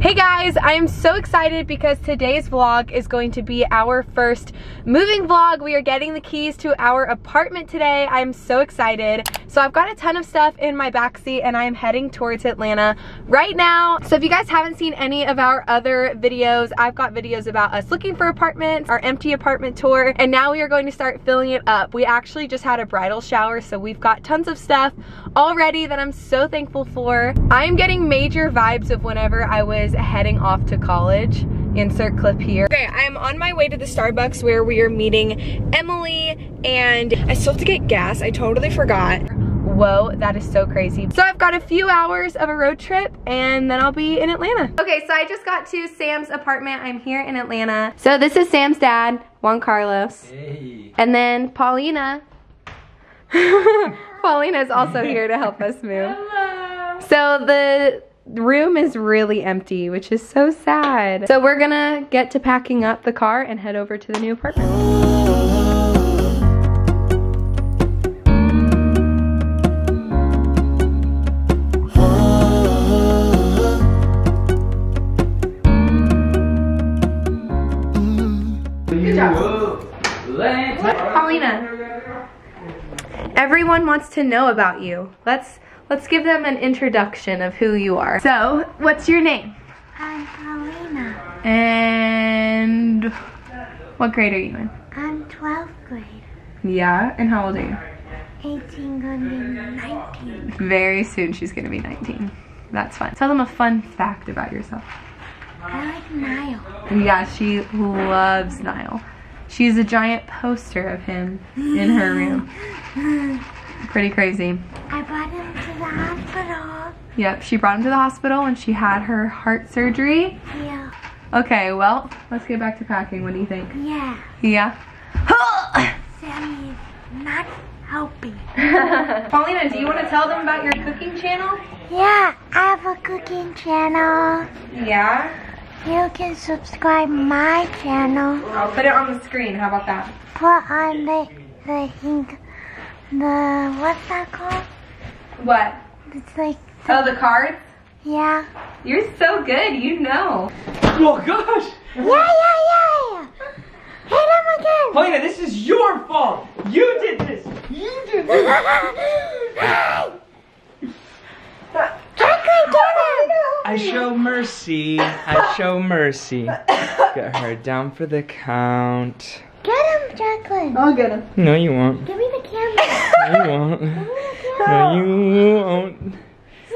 Hey guys, I am so excited because today's vlog is going to be our first moving vlog. We are getting the keys to our apartment today. I'm so excited. So I've got a ton of stuff in my backseat and I'm heading towards Atlanta right now. So if you guys haven't seen any of our other videos, I've got videos about us looking for apartments, our empty apartment tour, and now we are going to start filling it up. We actually just had a bridal shower, so we've got tons of stuff already that I'm so thankful for. I'm getting major vibes of whenever I was heading off to college. Insert clip here. Okay, I'm on my way to the Starbucks where we are meeting Emily and I still have to get gas. I totally forgot. Whoa, that is so crazy. So I've got a few hours of a road trip and then I'll be in Atlanta. Okay, so I just got to Sam's apartment. I'm here in Atlanta. So this is Sam's dad, Juan Carlos. Hey. And then Paulina. Paulina is also here to help us move. Hello. So the room is really empty, which is so sad. So we're gonna get to packing up the car and head over to the new apartment. Good job. Paulina. Everyone wants to know about you. Let's let's give them an introduction of who you are. So, what's your name? I'm Paulina. And what grade are you in? I'm 12th grade. Yeah, and how old are you? 18 going to be 19. Very soon she's gonna be 19. That's fun. Tell them a fun fact about yourself. I like Niall. Yeah, she loves Niall. She's a giant poster of him in her room. Pretty crazy. I brought him hospital. Yep, she brought him to the hospital when she had her heart surgery. Yeah. Okay, well, let's get back to packing. What do you think? Yeah. Yeah. Sammy is not helping. Paulina, do you want to tell them about your cooking channel? Yeah, I have a cooking channel. Yeah. You can subscribe my channel. I'll put it on the screen. How about that? Put on the, the ink, the, what's that called? What? It's like, Oh, the cards? yeah. You're so good. You know. Oh gosh! Yeah, yeah, yeah, yeah. Hit him again. Paulina, this is your fault! You did this! You did this! Jaclyn, get. I show mercy. I show mercy. Get her down for the count. Get him, Jaclyn. I'll get him. No, you won't. Give me the camera. No, you won't. Give me the No, you won't.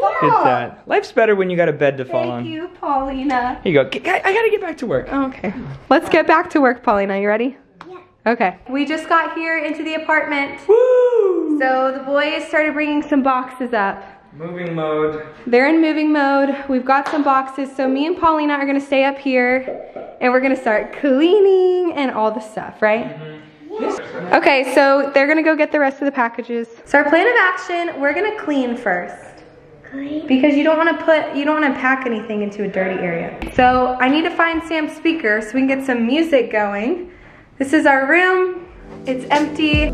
Look at that. Life's better when you got a bed to fall on. Thank you, Paulina. Here you go. Get- I gotta get back to work. Oh, okay. Let's get back to work, Paulina. You ready? Yeah. Okay. We just got here into the apartment. Woo! So the boys started bringing some boxes up. Moving mode. They're in moving mode. We've got some boxes. So me and Paulina are gonna stay up here and we're gonna start cleaning and all the stuff, right? Mm-hmm. Okay, so they're gonna go get the rest of the packages. So our plan of action, we're gonna clean first. Clean. Because you don't wanna put, you don't wanna pack anything into a dirty area. So I need to find Sam's speaker so we can get some music going. This is our room. It's empty.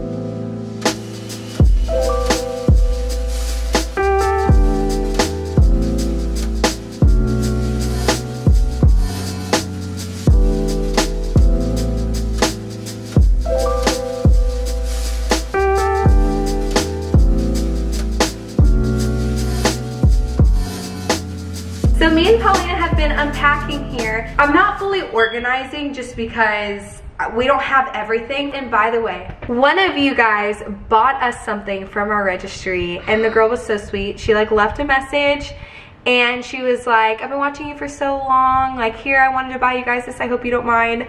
Organizing just because we don't have everything. And by the way, one of you guys bought us something from our registry and the girl was so sweet. She like left a message and she was like, I've been watching you for so long. Like here, I wanted to buy you guys this. I hope you don't mind.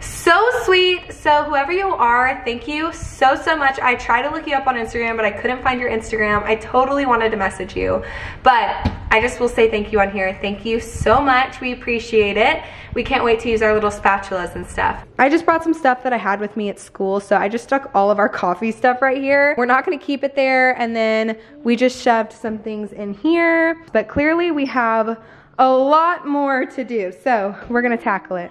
So sweet. So whoever you are, thank you so, so much. I tried to look you up on Instagram, but I couldn't find your Instagram. I totally wanted to message you, but I just will say thank you on here. Thank you so much. We appreciate it. We can't wait to use our little spatulas and stuff. I just brought some stuff that I had with me at school, so I just stuck all of our coffee stuff right here. We're not gonna keep it there, and then we just shoved some things in here, but clearly we have a lot more to do, so we're gonna tackle it.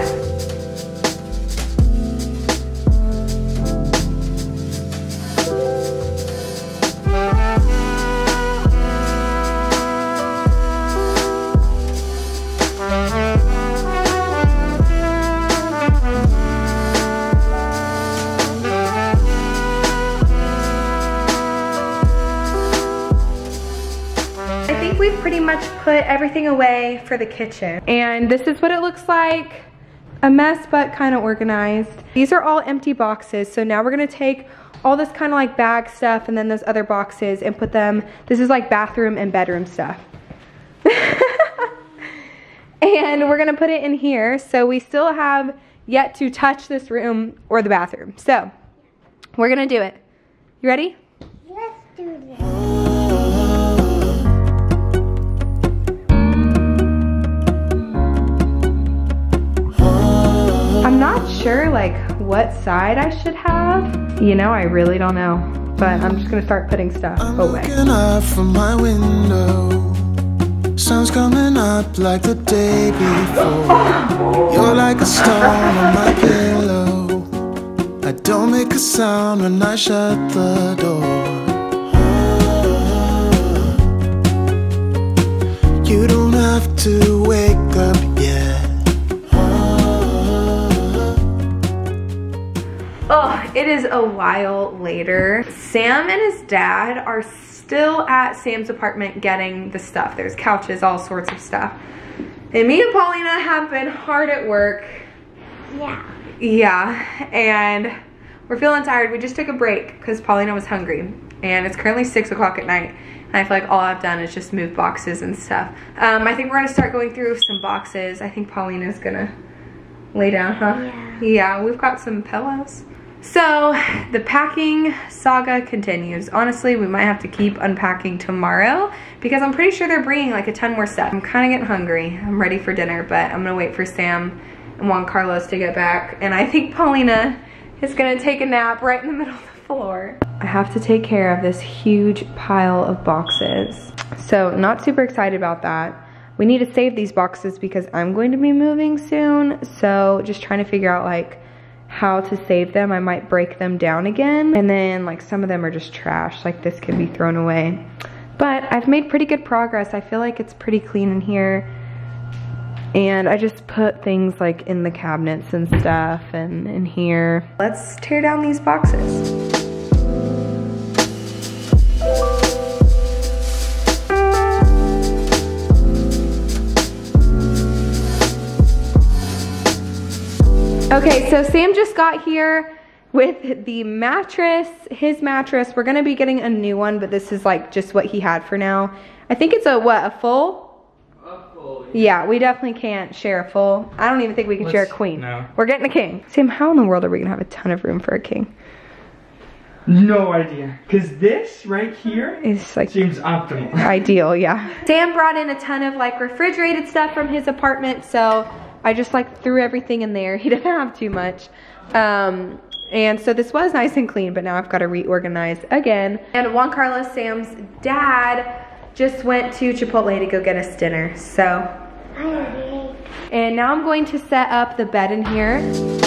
put everything away for the kitchen. And this is what it looks like. A mess, but kind of organized. These are all empty boxes. So now we're gonna take all this kind of like bag stuff and then those other boxes and put them, this is like bathroom and bedroom stuff. and we're gonna put it in here. So we still have yet to touch this room or the bathroom. So we're gonna do it. You ready? Let's do this. Sure like what side I should have. You know, I really don't know. But I'm just gonna start putting stuff I'm away. looking out from my window. Sun's coming up like the day before. You're like a on my pillow. I don't make a sound when I shut the door. You don't have to wake is a while later. Sam and his dad are still at Sam's apartment getting the stuff. There's couches, all sorts of stuff. And me and Paulina have been hard at work. Yeah. Yeah, and we're feeling tired. We just took a break because Paulina was hungry. And it's currently six o'clock at night. And I feel like all I've done is just move boxes and stuff. Um, I think we're gonna start going through some boxes. I think Paulina's gonna lay down, huh? Yeah. Yeah, we've got some pillows. So the packing saga continues. Honestly, we might have to keep unpacking tomorrow because I'm pretty sure they're bringing like a ton more stuff. I'm kind of getting hungry. I'm ready for dinner, but I'm gonna wait for Sam and Juan Carlos to get back. And I think Paulina is gonna take a nap right in the middle of the floor. I have to take care of this huge pile of boxes. So not super excited about that. We need to save these boxes because I'm going to be moving soon. So just trying to figure out like how to save them. I might break them down again. And then like some of them are just trash. Like this can be thrown away. But I've made pretty good progress. I feel like it's pretty clean in here. And I just put things like in the cabinets and stuff and in here. Let's tear down these boxes. Okay, so Sam just got here with the mattress, his mattress. We're gonna be getting a new one, but this is like just what he had for now. I think it's a what, a full? Yeah, we definitely can't share a full. I don't even think we can share a queen. no. We're getting a king. Sam, how in the world are we gonna have a ton of room for a king? No idea. Cause this right here is like seems optimal. ideal, yeah. Sam brought in a ton of like refrigerated stuff from his apartment, so I just like threw everything in there. He didn't have too much. Um, and so this was nice and clean, but now I've got to reorganize again. And Juan Carlos, Sam's dad, just went to Chipotle to go get us dinner. So, and now I'm going to set up the bed in here.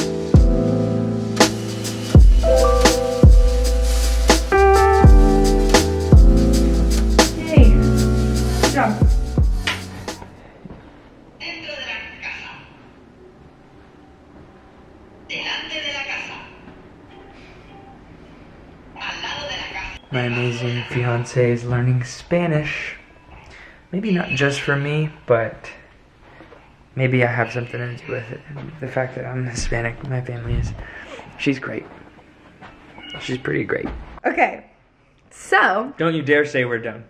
Fiance is learning Spanish. Maybe not just for me, but maybe I have something to do with it. The fact that I'm Hispanic, my family is. She's great. She's pretty great. Okay, so Don't you dare say we're done.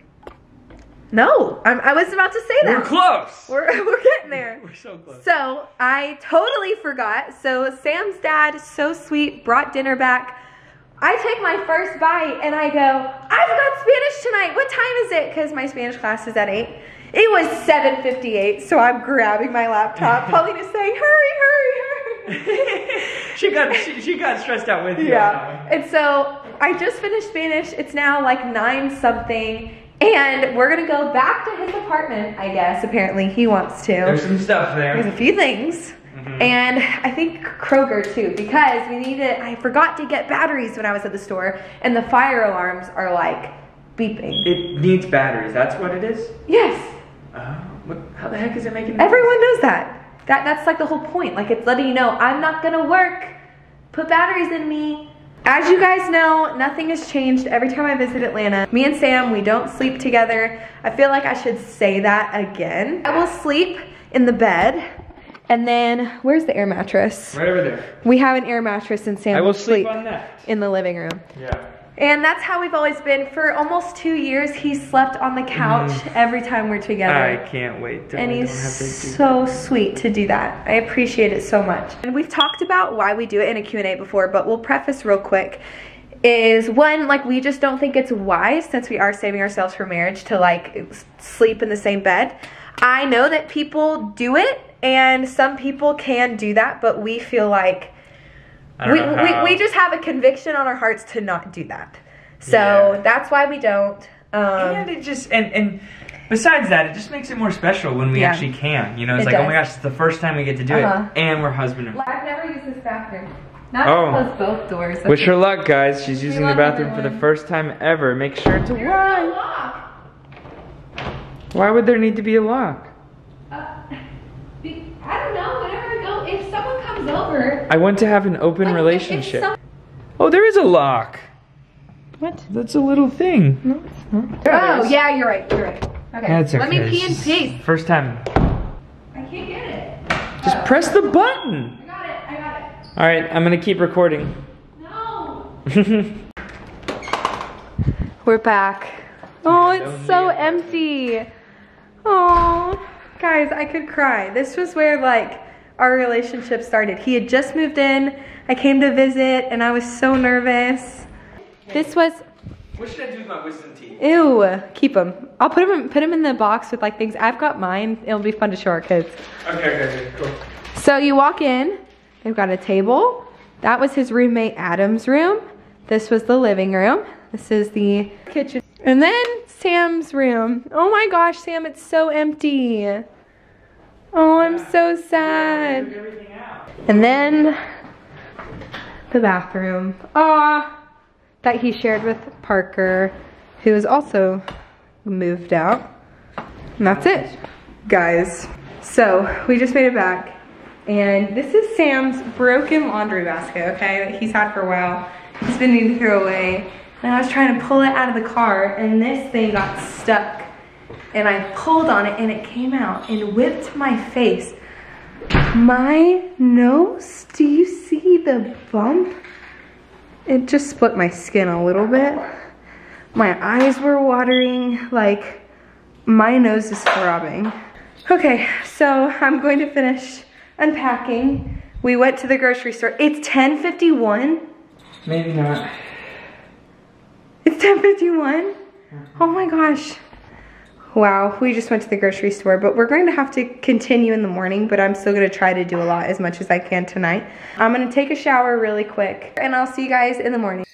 no, I'm, I was about to say that. We're close. We're, we're getting there. We're so close. So I totally forgot. So Sam's dad, so sweet, brought dinner back. I take my first bite and I go, I've got Spanish tonight. What time is it? Because my Spanish class is at 8. It was 7.58, so I'm grabbing my laptop. Paulina's saying, hurry, hurry, hurry. she got she, she got stressed out with you. Yeah. And so I just finished Spanish. It's now like nine something. And we're gonna go back to his apartment, I guess. Apparently, he wants to. There's some stuff there. There's a few things. Mhm. And I think Kroger too, because we needed, I forgot to get batteries when I was at the store, and the fire alarms are like beeping. It needs batteries. That's what it is. Yes, Oh, what, how the heck is it making? noise? everyone knows that. That That's like the whole point. Like it's letting you know, I'm not gonna work. Put batteries in me. As you guys know, nothing has changed every time I visit Atlanta. Me and Sam, we don't sleep together. I feel like I should say that again. I will sleep in the bed, and then, where's the air mattress? Right over there. We have an air mattress and Sam I will sleep on that. in the living room. Yeah. And that's how we've always been. For almost two years, he slept on the mm. couch every time we're together. I can't wait. and he's don't have to do so sweet to do that. I appreciate it so much. And we've talked about why we do it in a Q&A before, but we'll preface real quick. Is one, like we just don't think it's wise since we are saving ourselves for marriage to like sleep in the same bed. I know that people do it and some people can do that, but we feel like we, we, we just have a conviction on our hearts to not do that. So Yeah. that's why we don't. Um, and it just and and besides that, it just makes it more special when we Yeah. actually can. You know, it's It like, oh my gosh, it's the first time we get to do Uh-huh. it, and we're husband and. wife. I've never used this bathroom. Not Oh. close both doors. Wish her luck, guys. She's using the love bathroom for the first time ever. Make sure to There's why? lock. Why would there need to be a lock? Uh, be- I don't know. Whenever I go, if someone over, I want to have an open like, if- if relationship. some- oh, there is a lock. what? That's a little thing. No, it's not. Oh yeah, you're right. You're right. Okay. That's okay. Let me pee in It's peace. First time. I can't get it. Just press the button. I got it. I got it. All right, I'm gonna keep recording. No. We're back. Oh, it's so empty. Oh, guys, I could cry. This was where like our relationship started. He had just moved in. I came to visit and I was so nervous. This was what should I do with my wisdom teeth? ew. Keep them. I'll put them put them in the box with like things. I've got mine. It'll be fun to show our kids. Okay, okay, okay, cool. So you walk in, they've got a table. That was his roommate Adam's room. This was the living room. This is the kitchen. And then Sam's room. Oh my gosh, Sam, it's so empty. Oh, I'm so sad. And then the bathroom. Aw, that he shared with Parker, who is also moved out. And that's it, guys. So we just made it back. And this is Sam's broken laundry basket, okay, that he's had for a while. He's been needing to throw away. And I was trying to pull it out of the car, and this thing got stuck. And I pulled on it, and it came out and whipped my face. My nose, do you see the bump? It just split my skin a little bit. My eyes were watering, like my nose is throbbing. Okay, so I'm going to finish unpacking. We went to the grocery store. It's 10:51. Maybe not. It's 10:51. Uh-huh. Oh my gosh. Wow, we just went to the grocery store, but we're going to have to continue in the morning, but I'm still going to try to do a lot as much as I can tonight. I'm going to take a shower really quick, and I'll see you guys in the morning.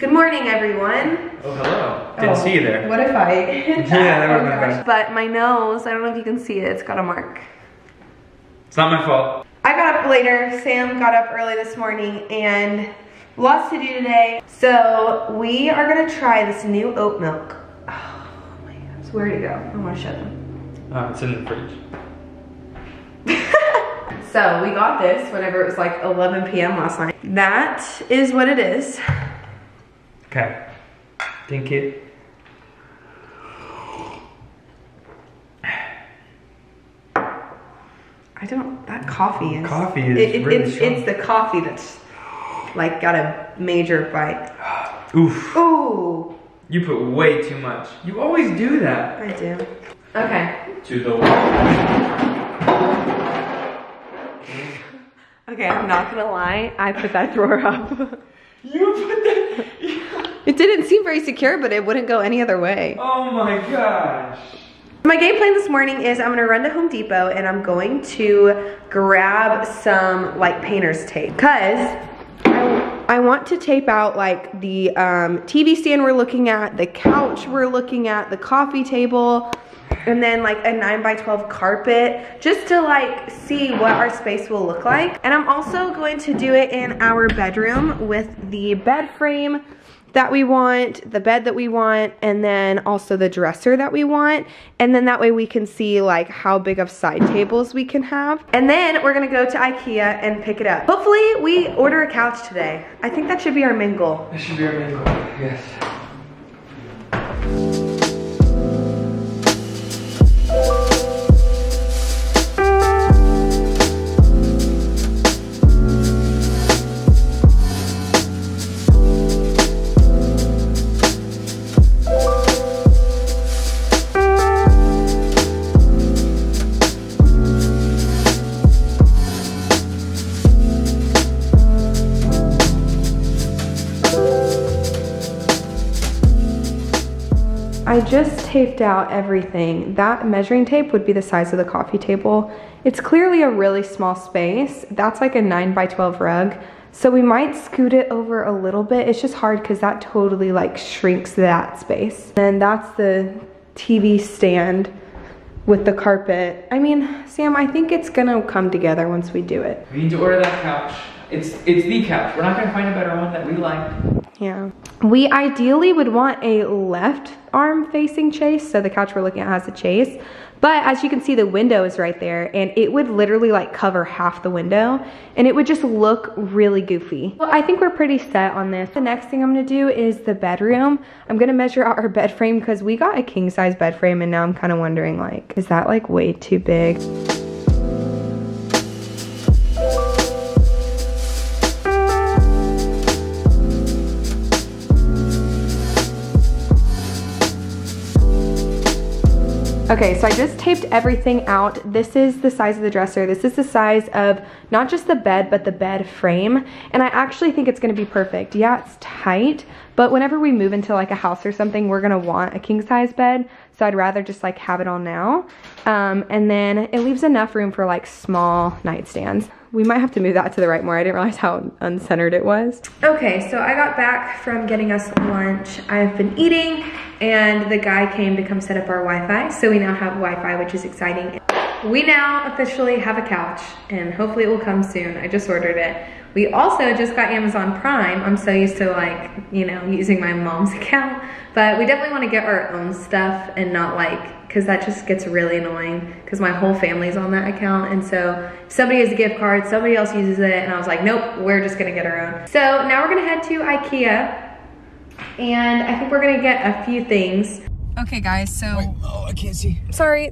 Good morning, everyone. Oh, hello. Didn't oh, see you there. What if I? Yeah, that would've been bad. But my nose, I don't know if you can see it, it's got a mark. It's not my fault. I got up later. Sam got up early this morning and lots to do today. So we are gonna try this new oat milk. Oh my gosh, where'd it go? I wanna show them. Oh, it's in the fridge. So we got this whenever it was like 11 p.m. last night. That is what it is. Okay. Think it. I don't, that coffee is. Coffee is it, it- really it's, strong. it's the coffee that's like got a major bite. Oof. Ooh, You put way too much. You always do that. I do. Okay. To the Okay, I'm not gonna lie. I put that drawer up. You put that. It didn't seem very secure, but it wouldn't go any other way. Oh my gosh. My game plan this morning is I'm gonna run to Home Depot and I'm going to grab some like painter's tape. Cause I, want to tape out like the um, TV stand we're looking at, the couch we're looking at, the coffee table, and then like a 9 by 12 carpet just to like see what our space will look like. And I'm also going to do it in our bedroom with the bed frame that we want, the bed that we want, and then also the dresser that we want. And then that way we can see like how big of side tables we can have. And then we're gonna go to Ikea and pick it up. Hopefully we order a couch today. I think that should be our main goal. That should be our main goal. Yes. I just taped out everything. That measuring tape would be the size of the coffee table. It's clearly a really small space. That's like a 9 by 12 rug. So we might scoot it over a little bit. It's just hard because that totally like shrinks that space. And that's the TV stand with the carpet. I mean, Sam, I think it's gonna come together once we do it. We need to order that couch. It's it's the couch. We're not gonna find a better one that we like. Yeah. We ideally would want a left arm facing chaise. So the couch we're looking at has a chaise. But as you can see, the window is right there and it would literally like cover half the window and it would just look really goofy. Well, I think we're pretty set on this. The next thing I'm gonna do is the bedroom. I'm gonna measure out our bed frame because we got a king size bed frame and now I'm kind of wondering like, is that like way too big? Okay, so I just taped everything out. This is the size of the dresser. This is the size of not just the bed, but the bed frame. And I actually think it's gonna be perfect. Yeah, it's tight, but whenever we move into like a house or something, we're gonna want a king size bed. So I'd rather just like have it all now. Um, and then it leaves enough room for like small nightstands. We might have to move that to the right more. I didn't realize how uncentered it was. Okay, so I got back from getting us lunch. I've been eating and the guy came to come set up our Wi-Fi. So we now have Wi-Fi, which is exciting. We now officially have a couch and hopefully it will come soon. I just ordered it. We also just got Amazon Prime. I'm so used to like, you know, using my mom's account, but we definitely want to get our own stuff and not like, cause that just gets really annoying cause my whole family's on that account. And so somebody has a gift card, somebody else uses it. And I was like, nope, we're just gonna get our own. So now we're gonna head to Ikea and I think we're gonna get a few things. Okay guys, so, Oh, I can't see. sorry,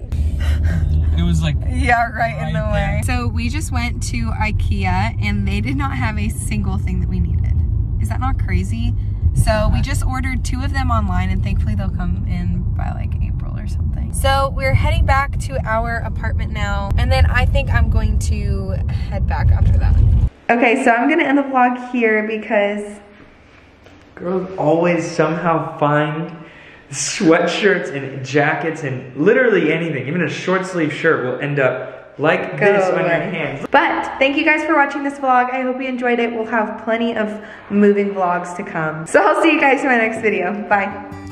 It was like Yeah, right, in the Right way. So we just went to Ikea and they did not have a single thing that we needed. Is that not crazy? So we just ordered two of them online and thankfully they'll come in by like April or something. So we're heading back to our apartment now and then I think I'm going to head back after that. Okay, so I'm gonna end the vlog here because girls always somehow find sweatshirts and jackets and literally anything. Even a short sleeve shirt will end up like Go this on your hands. But thank you guys for watching this vlog. I hope you enjoyed it. We'll have plenty of moving vlogs to come. So I'll see you guys in my next video. Bye.